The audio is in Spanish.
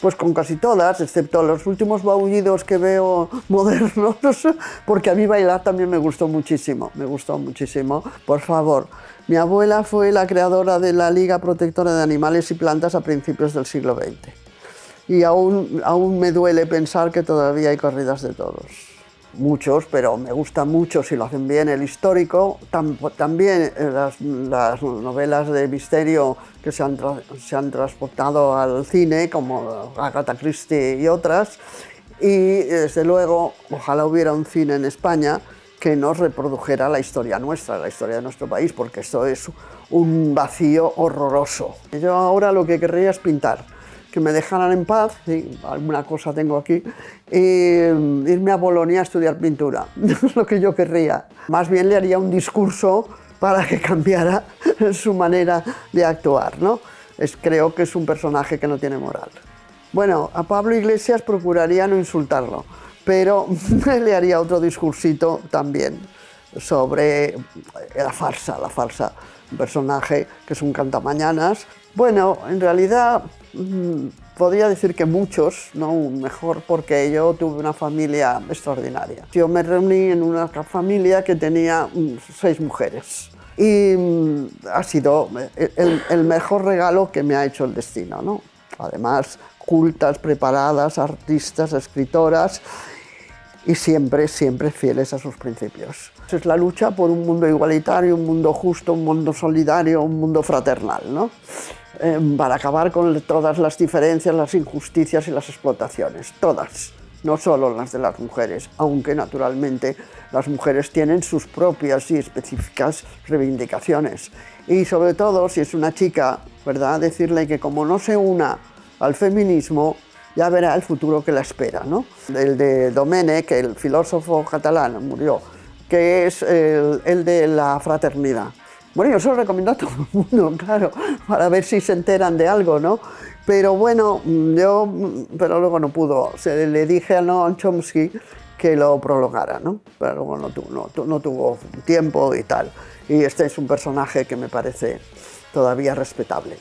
Pues con casi todas, excepto los últimos baullidos que veo modernos, porque a mí bailar también me gustó muchísimo, me gustó muchísimo. Por favor, mi abuela fue la creadora de la Liga Protectora de Animales y Plantas a principios del siglo XX. Y aún, aún me duele pensar que todavía hay corridas de todos muchos, pero me gusta mucho si lo hacen bien. El histórico, también eh, las, novelas de misterio que se han, se han transportado al cine, como Agatha Christie y otras, y desde luego ojalá hubiera un cine en España que nos reprodujera la historia nuestra, la historia de nuestro país, porque esto es un vacío horroroso. Yo ahora lo que querría es pintar que me dejaran en paz, y alguna cosa tengo aquí, y mm, irme a Bolonia a estudiar pintura, es lo que yo querría. Más bien le haría un discurso para que cambiara su manera de actuar, ¿no? Es, creo que es un personaje que no tiene moral. Bueno, a Pablo Iglesias procuraría no insultarlo, pero le haría otro discursito también sobre la farsa, la farsa, un personaje que es un cantamañanas. Bueno, en realidad podría decir que muchos, no mejor, porque yo tuve una familia extraordinaria. Yo me reuní en una familia que tenía mm, seis mujeres y mm, ha sido el, mejor regalo que me ha hecho el destino. ¿no? Además, cultas, preparadas, artistas, escritoras y siempre, siempre fieles a sus principios. Es la lucha por un mundo igualitario, un mundo justo, un mundo solidario, un mundo fraternal. ¿no? Em, para acabar con todas las diferencias, las injusticias y las explotaciones, todas, no solo las de las mujeres, aunque naturalmente las mujeres tienen sus propias y específicas reivindicaciones. Y sobre todo, si es una chica, ¿verdad? Decirle que como no se una al feminismo, ya verá el futuro que la espera, ¿no? El de Domènech, el filósofo catalán, murió, que es el de la fraternidad. Bueno, yo se lo recomiendo a todo el mundo, claro, para ver si se enteran de algo, ¿no? Pero bueno, yo, pero luego no pudo. Le dije a Noam Chomsky que lo prolongara, ¿no? Pero no, no, no tuvo tiempo y tal. Y este es un personaje que me parece todavía respetable.